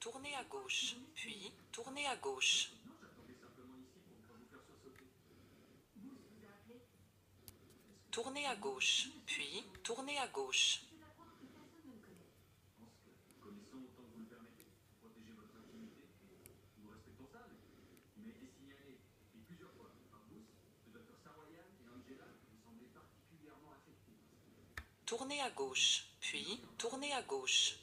Tournez à gauche, puis tournez à gauche. Tournez à gauche, puis tournez à gauche. Tournez à gauche, puis tournez à gauche.